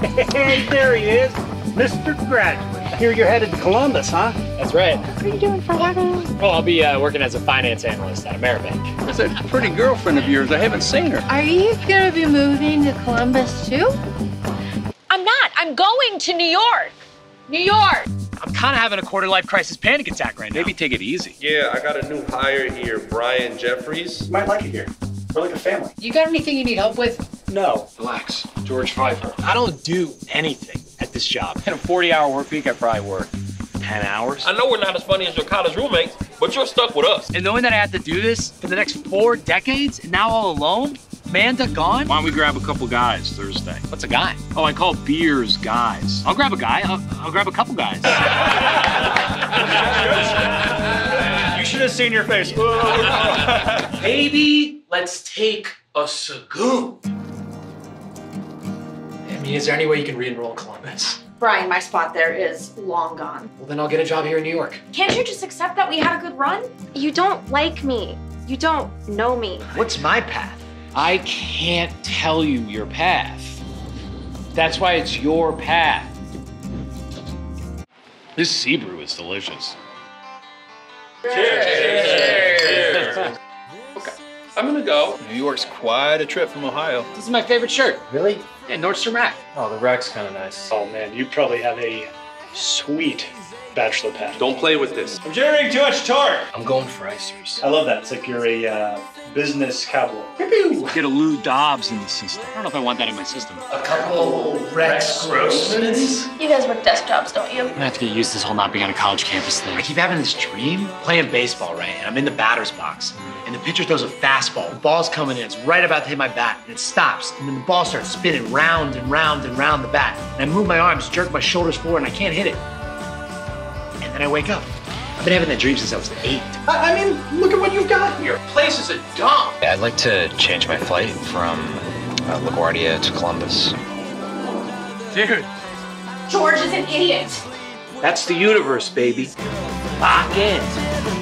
Hey, there he is, Mr. Graduate. I hear you're headed to Columbus, huh? That's right. What are you doing for living? Well, I'll be uh, working as a finance analyst at Ameribank. That's a pretty girlfriend of yours. I haven't seen her. Are you gonna be moving to Columbus too? I'm not. I'm going to New York. New York. I'm kind of having a quarter life crisis panic attack right now. Maybe take it easy. Yeah, I got a new hire here, Brian Jeffries. You might like it here. We're like a family. You got anything you need help with? No. Relax. George Pfeiffer. I don't do anything at this job. In a 40 hour work week, I probably work 10 hours. I know we're not as funny as your college roommates, but you're stuck with us. And knowing that I have to do this for the next four decades and now all alone, Manda gone? Why don't we grab a couple guys Thursday? What's a guy? Oh, I call beers guys. I'll grab a guy. I'll, I'll grab a couple guys. You should have seen your face. Maybe let's take a Sagoon. I mean, is there any way you can re-enroll in Columbus? Brian, my spot there is long gone. Well, then I'll get a job here in New York. Can't you just accept that we had a good run? You don't like me. You don't know me. What's my path? I can't tell you your path. That's why it's your path. This sea brew is delicious. I'm gonna go. New York's quite a trip from Ohio. This is my favorite shirt. Really? Yeah, Nordstrom Rack. Oh, the rack's kind of nice. Oh man, you probably have a sweet bachelor pad. Don't play with this. I'm generating too much torque. I'm going for icers. I love that. It's like you're a uh, business cowboy. Pew-pew. Get a Lou Dobbs in the system. I don't know if I want that in my system. A couple Rex Grossmans? You guys work desk jobs, don't you? I'm gonna have to get used to this whole not being on a college campus thing. I keep having this dream playing baseball, right? And I'm in the batter's box. And the pitcher throws a fastball. The ball's coming in. It's right about to hit my bat. And it stops. And then the ball starts spinning round and round and round the bat. And I move my arms, jerk my shoulders forward, and I can't hit it. And then I wake up. I've been having that dream since I was eight. I, I mean, look at what you've got here. Place is a dump. I'd like to change my flight from uh, LaGuardia to Columbus. Dude, George is an idiot. that's the universe, baby. Lock in.